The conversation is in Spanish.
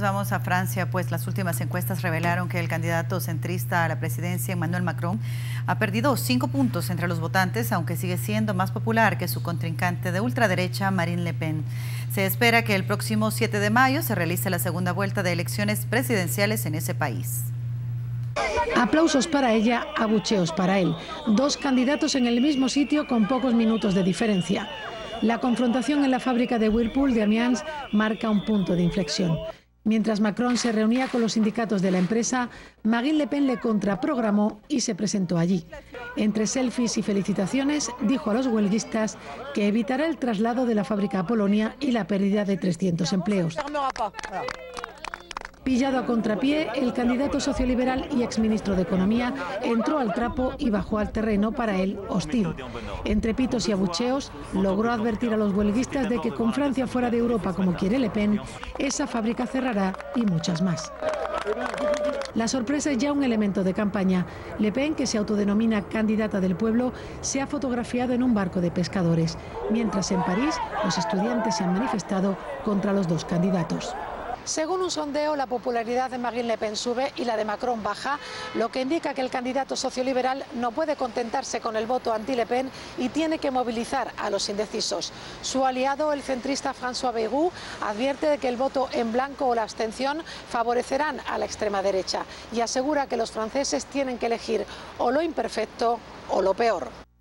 vamos a Francia, pues las últimas encuestas revelaron que el candidato centrista a la presidencia, Emmanuel Macron, ha perdido cinco puntos entre los votantes, aunque sigue siendo más popular que su contrincante de ultraderecha, Marine Le Pen. Se espera que el próximo 7 de mayo se realice la segunda vuelta de elecciones presidenciales en ese país. Aplausos para ella, abucheos para él. Dos candidatos en el mismo sitio con pocos minutos de diferencia. La confrontación en la fábrica de Whirlpool de Amiens marca un punto de inflexión. Mientras Macron se reunía con los sindicatos de la empresa, Marine Le Pen le contraprogramó y se presentó allí. Entre selfies y felicitaciones, dijo a los huelguistas que evitará el traslado de la fábrica a Polonia y la pérdida de 300 empleos. Pillado a contrapié, el candidato socioliberal y exministro de Economía entró al trapo y bajó al terreno para él hostil. Entre pitos y abucheos, logró advertir a los huelguistas de que con Francia fuera de Europa como quiere Le Pen, esa fábrica cerrará y muchas más. La sorpresa es ya un elemento de campaña. Le Pen, que se autodenomina candidata del pueblo, se ha fotografiado en un barco de pescadores, mientras en París los estudiantes se han manifestado contra los dos candidatos. Según un sondeo, la popularidad de Marine Le Pen sube y la de Macron baja, lo que indica que el candidato socioliberal no puede contentarse con el voto anti-Le Pen y tiene que movilizar a los indecisos. Su aliado, el centrista François Bayrou, advierte de que el voto en blanco o la abstención favorecerán a la extrema derecha y asegura que los franceses tienen que elegir o lo imperfecto o lo peor.